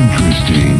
Interesting.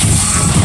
Thank you.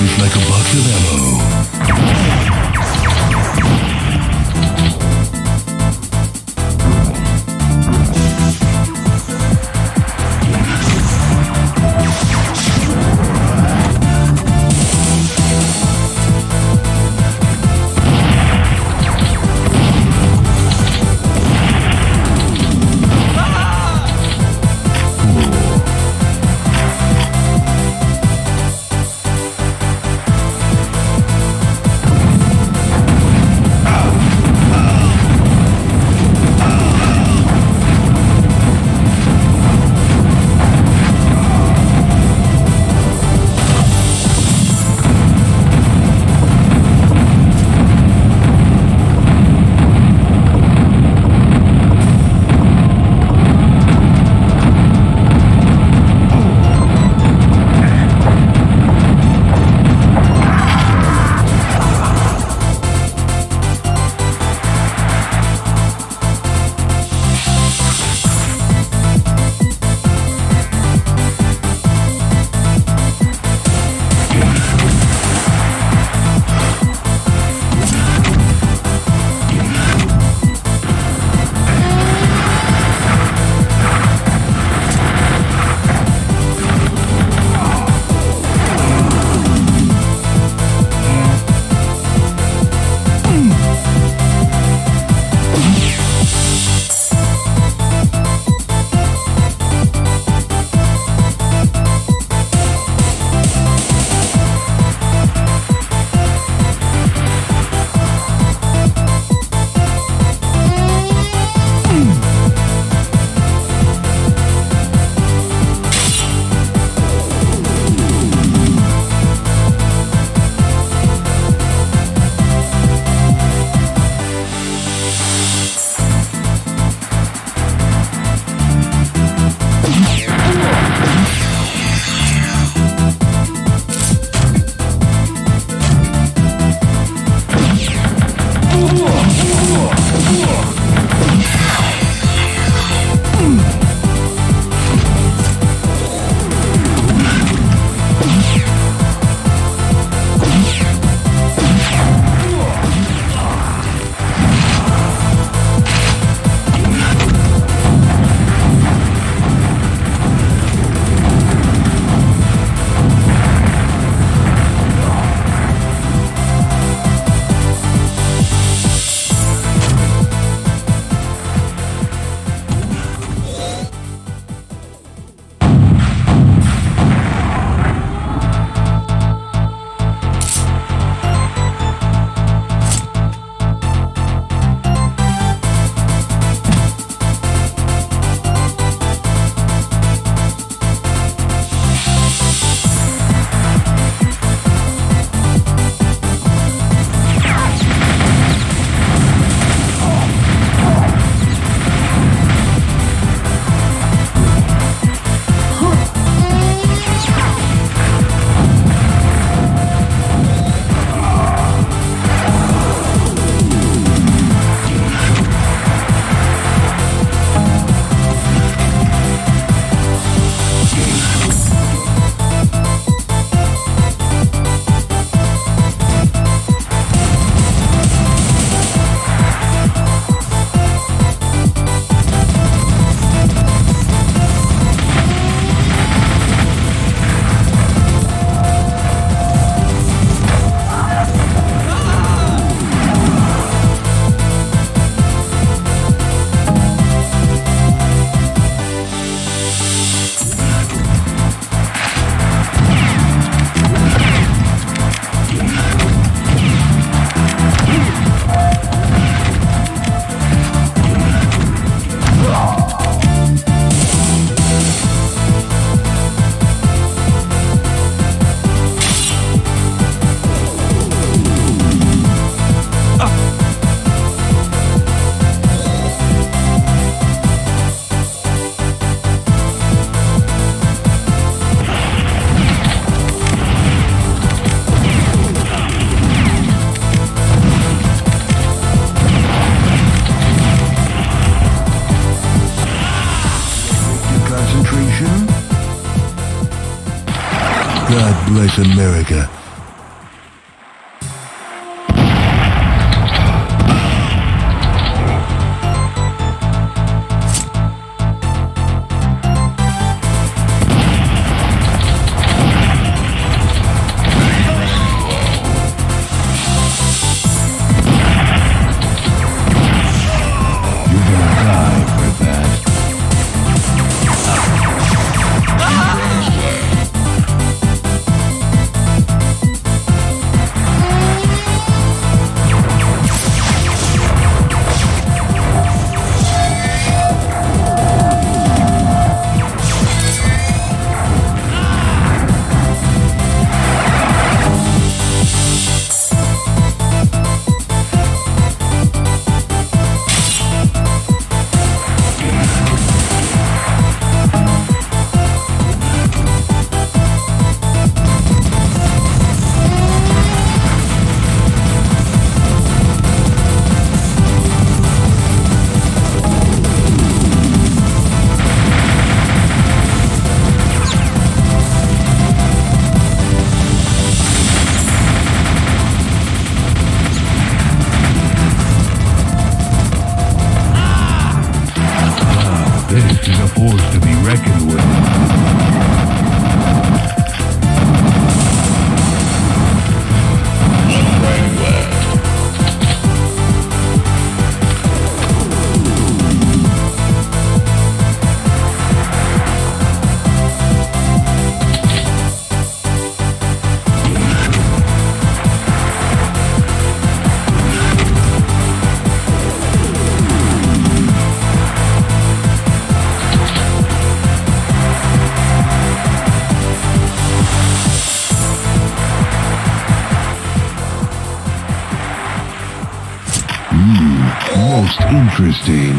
Like a box of ammo. America. Interesting.